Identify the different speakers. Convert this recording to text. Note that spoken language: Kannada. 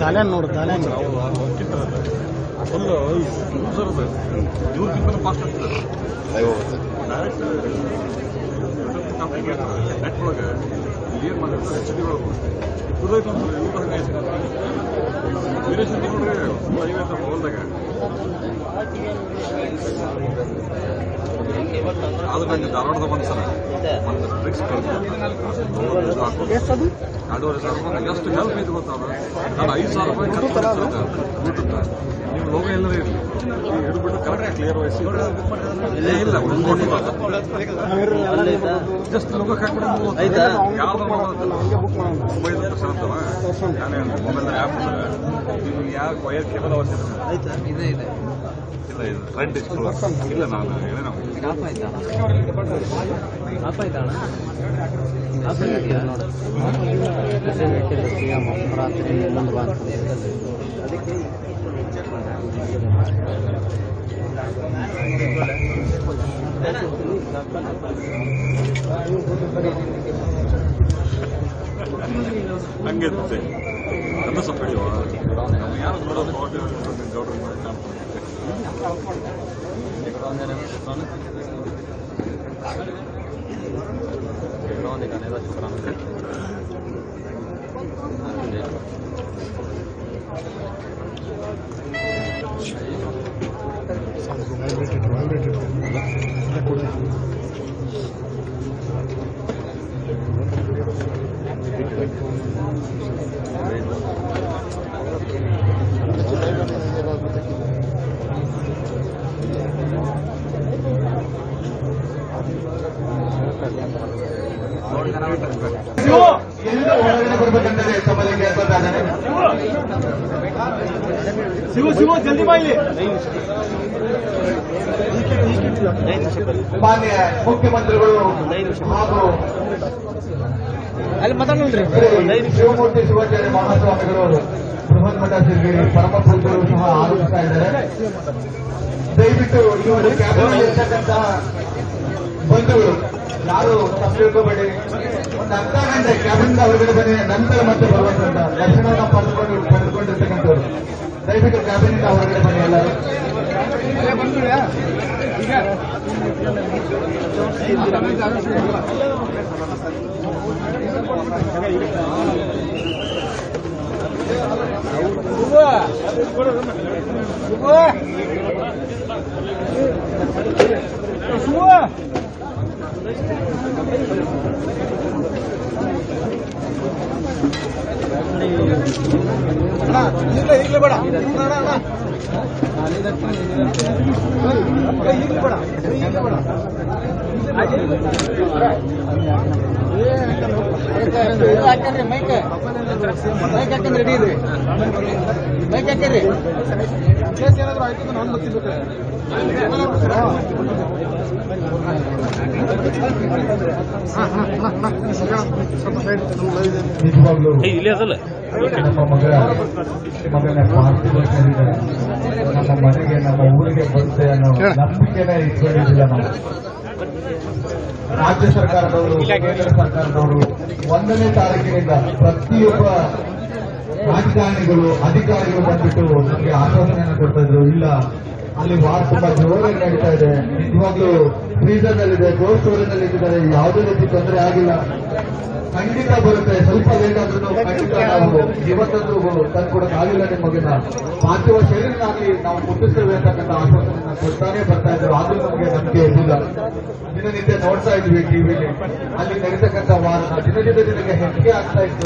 Speaker 1: ದಾಲ್ಯಾನ್ ನೋಡು ದಾಲ್ಯಾನ್.
Speaker 2: ಫುಲ್ ಯೂಸರ್ ಇವ್ರಿಗಿಂತ ಫಾಸ್ಟ್ ಆಗ್ತದೆ. ಡೈರೆಕ್ಟ್ ನೆಟ್ ಒಳಗೆ ಏನು ಮಾಡಿರ್ತಾರೆ ಎಚ್ ಡಿ ಒಳಗೆ ಕುದೈತೆ ಅಂತ ಇವ್ರು ಹಂಗೆ ವೀರೇಶ್ ನೋಡ್ರಿ ಐವತ್ತು ಅದು ನಂಗೆ ಧಾರವಾಡದ ಒಂದು ಸರ್ ಒಂದು ಟ್ರಿಕ್ಸ್
Speaker 1: ಎಷ್ಟದು
Speaker 2: ಎರಡೂವರೆ ಸಾವಿರ ರೂಪಾಯಿ. ಎಷ್ಟು ಹೆಲ್ಪ್ ನಾನು ಐದು ಸಾವಿರ ರೂಪಾಯಿ ಖರ್ಚು ಲೋಗೋ ಎಲ್ಲರೂ ಇರಲಿ. ಹಿಡಿದ್ಬಿಟ್ಟು ಕರೆಕ್ಟ್ ಕ್ಲಿಯರ್ ವಹಿಸಿ ಇಲ್ಲ ಇಲ್ಲ ಜಸ್ಟ್ ಲೋಗೋ ಹಾಕ್ಬಿಟ್ಟು ಯಾವ್ದು
Speaker 1: ಮಾಡೋಣ.
Speaker 2: ಮೊಬೈಲ್ ತರ್ಸಣ ಅಂತವ ನಾನೇ ಮೊಬೈಲ್ ಆ್ಯಪ್ ನಿಮ್ಗೆ ಯಾವ ವೈರ್ ಕೇಬಲ್ ಅವಶ್ಯಕತೆ?
Speaker 3: ಇದೆ ಇದೆ.
Speaker 2: ಇಲ್ಲ ಇದು ರೆಡ್ ಇಲ್ಲ ನಾನು ಏನೇನೋ
Speaker 3: ಆಫ್ ಆಯ್ತಾ ಆಫ್ ಆಯ್ತಾ ಅಣ್ಣ ಆಫ್ ಆಗಿದೆಯಾ ರಾತ್ರಿ ಮುಂದೆ ಬಾ ಅದಕ್ಕೆ
Speaker 2: ಹಂಗೆ ಇರುತ್ತೆ ಅದು ಸ್ವಲ್ಪ ಹಿಡಿಯುವ ನಾವು ಯಾರು ನೋಡೋದು ಗೌಡ್ರು Veronica
Speaker 1: ne da ću
Speaker 4: ಎಲ್ಲಿಂದ ಹೊರಗಡೆ ಬರ್ಬೇಕಂತಂದ್ರೆ ತಮ್ಮಲ್ಲಿ ಇದ್ದಾನೆ
Speaker 1: ಶಿವು ಶಿವು ಜಲ್ದಿ
Speaker 4: ಮಾನ್ಯ ಮುಖ್ಯಮಂತ್ರಿಗಳು ಹಾಗೂ
Speaker 1: ಅಲ್ಲಿ ಮಾತಾಡೋಣ್ರಿ
Speaker 4: ಶ್ರೀ ಶಿವಮೂರ್ತಿ ಶಿವಾಚಾರ್ಯ ಮಹಾಸ್ವಾಮಿಗಳು ಬೃಹತ್ ಮಠ ಶ್ರೀ ಪರಮ ಪೂಜರು ಸಹ ಆರೋಪಿಸ್ತಾ ಇದ್ದಾರೆ. ದಯವಿಟ್ಟು ಇವರು ಕ್ಯಾಬಿನಲ್ಲಿ ಇರ್ತಕ್ಕಂತಹ ಬಂಧುಗಳು ಯಾರು ತಪ್ಪು ಒಂದು ಅರ್ಧ ಗಂಟೆ ಕ್ಯಾಬಿನಿಂದ ಹೊರಗಡೆ ಬನ್ನಿ, ನಂತರ ಮತ್ತೆ ಬರುವಂತ ದರ್ಶನವನ್ನು ಪಡೆದುಕೊಂಡು ಪಡೆದುಕೊಂಡಿರ್ತಕ್ಕಂಥವ್ರು. ದಯವಿಟ್ಟು ಕ್ಯಾಬಿನಿಂದ ಹೊರಗಡೆ ಬನ್ನಿ ಎಲ್ಲರೂ.
Speaker 1: ಈಗಲೇ ಈಗಲೇ ಬೇಡ ಈಗಲೇ ಬೇಡ ಹಾಕ್ರಿ ಮೈಕ್ ಮೈಕ್ ಹಾಕಂದ್ರೆ ರೆಡಿ ಇದ್ರಿ ಮೈಕ್ ಹಾಕಿರಿ ಕೇಸ್ ಏನಾದ್ರು ಆಯ್ತು ನಾನು ಗೊತ್ತಿರ್ಬೇಕು
Speaker 4: ನಿಜವಾಗ್ಲೂ ನಮ್ಮ ಮಗ ಮಗನ ನಮ್ಮ ಮನೆಗೆ, ನಮ್ಮ ಊರಿಗೆ ಬರುತ್ತೆ ಅನ್ನೋ ನಂಬಿಕೆನೇ ಇಟ್ಕೊಂಡಿದ್ದಿಲ್ಲ ನಾವು? ರಾಜ್ಯ ಸರ್ಕಾರದವರು ಕೇಂದ್ರ ಸರ್ಕಾರದವರು ಒಂದನೇ ತಾರೀಕಿನಿಂದ ಪ್ರತಿಯೊಬ್ಬ ರಾಜಕಾರಣಿಗಳು ಅಧಿಕಾರಿಗಳು ಬಂದ್ಬಿಟ್ಟು ನಮಗೆ ಆಶ್ವಾಸನೆಯನ್ನು ಕೊಡ್ತಾ ಇದ್ರು. ಇಲ್ಲ ಅಲ್ಲಿ ವಾರ್ ತುಂಬಾ ಜೋರಾಗಿ ನಡೀತಾ ಇದೆ. ನಿಜವಾಗ್ಲೂ ಫ್ರೀಸರ್ ನಲ್ಲಿದೆ ಕೋಲ್ಡ್ ಸ್ಟೋರೇಜ್ ಇಟ್ಟಿದ್ದಾರೆ ಯಾವುದೇ ರೀತಿ ತೊಂದರೆ ಆಗಿಲ್ಲ. ಖಂಡಿತ ಬರುತ್ತೆ. ಸ್ವಲ್ಪ ಲೇಟ್ ಆದ್ರೂ ಖಂಡಿತ ನಾವು ಇವತ್ತಂದ್ರೂ ತಂದ್ಕೊಡಕ್ ಆಗಿಲ್ಲ ಮಗನ ಪಾರ್ಥಿವ ಶರೀರನಾಗಿ ನಾವು ಮುಟ್ಟಿಸ್ತೇವೆ ಅಂತಕ್ಕಂಥ ಆಶ್ವಾಸನೆಯನ್ನ ಕೊಡ್ತಾನೆ ಬರ್ತಾ ಇದ್ರು. ಆದ್ರೂ ನಮಗೆ ನಂಬಿಕೆ ಇರಲಿಲ್ಲ ದಿನನಿತ್ಯ ನೋಡ್ತಾ ಇದ್ವಿ ಟಿವಿಲಿ ಅಲ್ಲಿ ನಡೀತಕ್ಕಂಥ ವಾರ ದಿನದಿಂದ ದಿನ ದಿನಕ್ಕೆ ಹೆಚ್ಚಿಗೆ ಆಗ್ತಾ ಇತ್ತು?